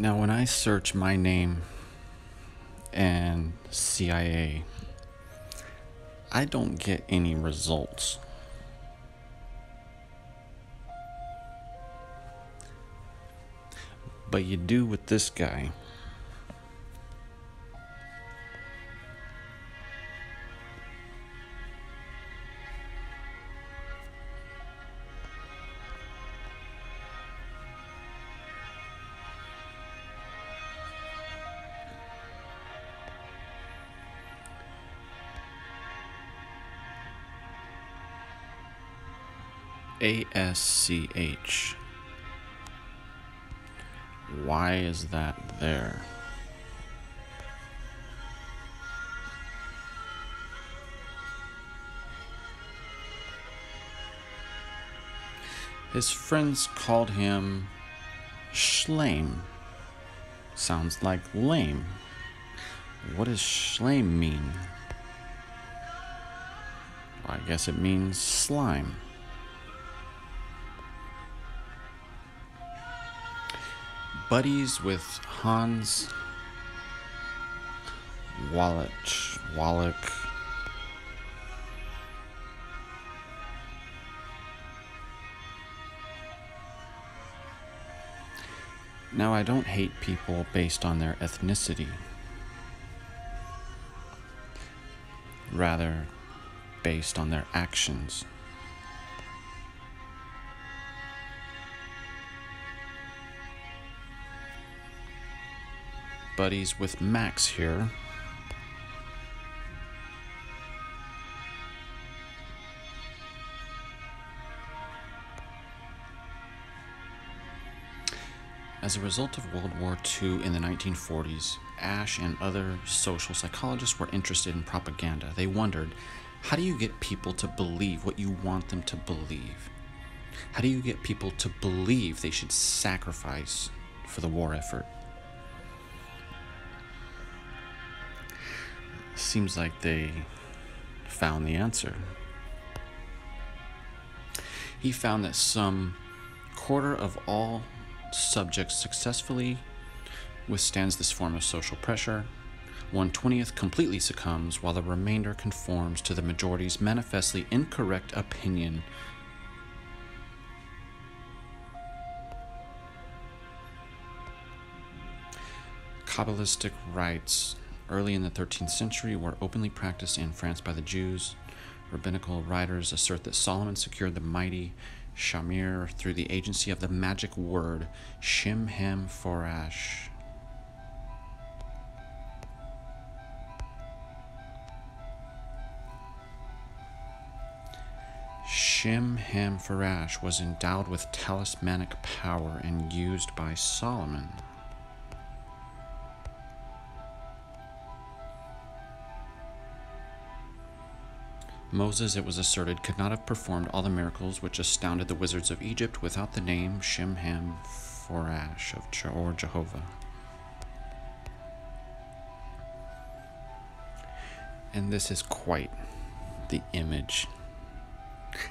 Now, when I search my name and CIA, I don't get any results. But you do with this guy. ASCH. Why is that there? His friends called him Schlame. Sounds like lame. What does Schlame mean? I guess it means slime. Buddies with Hans Wallach. Wallach. Now, I don't hate people based on their ethnicity. Rather, based on their actions. Buddies with Max here. As a result of World War II in the 1940s, Asch and other social psychologists were interested in propaganda. They wondered how do you get people to believe what you want them to believe? How do you get people to believe they should sacrifice for the war effort? Seems like they found the answer. He found that some quarter of all subjects successfully withstands this form of social pressure. One twentieth completely succumbs, while the remainder conforms to the majority's manifestly incorrect opinion. Kabbalistic rites early in the 13th century were openly practiced in France by the Jews. Rabbinical writers assert that Solomon secured the mighty Shamir through the agency of the magic word Shimham Forash. Shimham Farash was endowed with talismanic power and used by Solomon. Moses, it was asserted, could not have performed all the miracles which astounded the wizards of Egypt without the name Shimham Forash of Je- or Jehovah. And this is quite the image.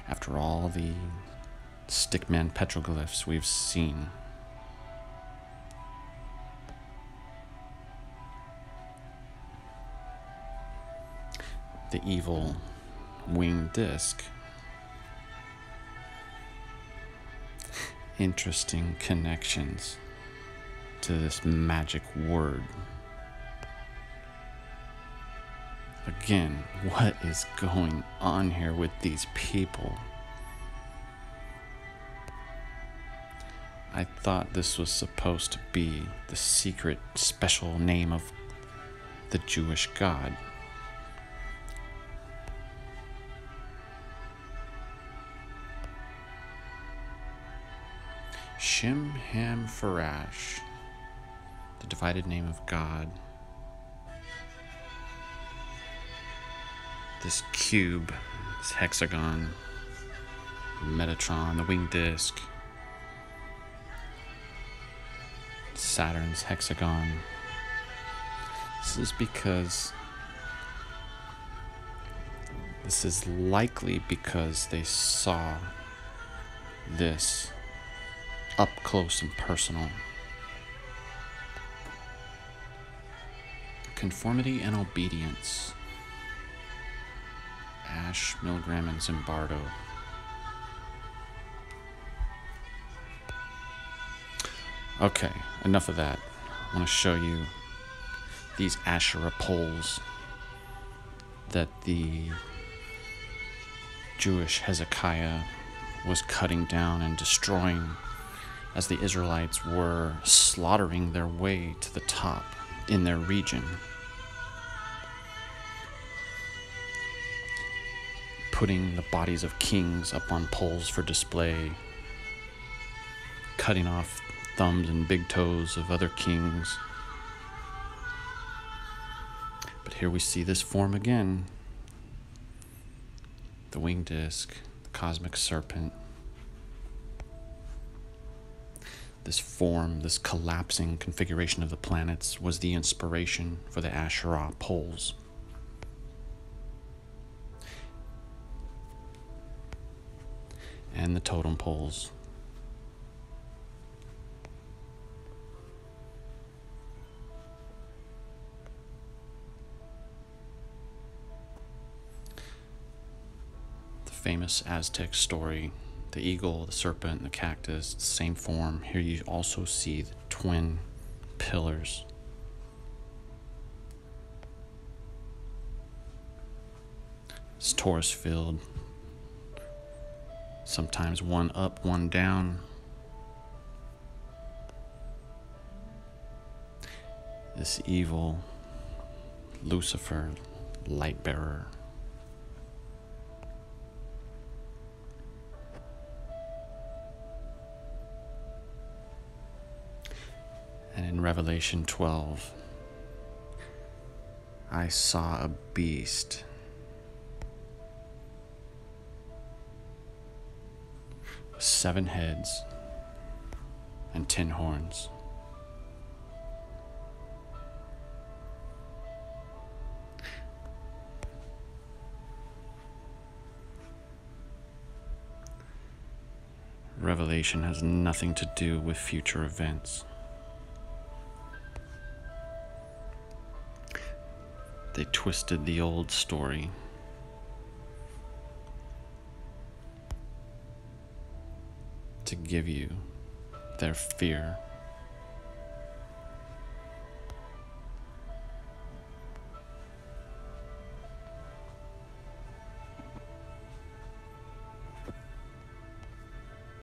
After all the stickman petroglyphs we've seen. The evil winged disc. Interesting connections to this magic word. Again, what is going on here with these people? I thought this was supposed to be the secret special name of the Jewish God. Shimham Farash, the divided name of God. This cube, this hexagon, Metatron, the winged disc, Saturn's hexagon. This is because this is likely because they saw this up close and personal. Conformity and obedience. Asch, Milgram, and Zimbardo. Okay, enough of that. I want to show you these Asherah poles that the Jewish Hezekiah was cutting down and destroying as the Israelites were slaughtering their way to the top in their region. Putting the bodies of kings up on poles for display, cutting off thumbs and big toes of other kings. But here we see this form again the winged disc, the cosmic serpent. This form, this collapsing configuration of the planets, was the inspiration for the Asherah poles. And the totem poles. The famous Aztec story the eagle, the serpent, the cactus, same form. Here you also see the twin pillars. It's torus field. Sometimes one up, one down. This evil Lucifer, light bearer. And in Revelation 12, I saw a beast. with Seven heads and ten horns. Revelation has nothing to do with future events. They twisted the old story. To give you their fear.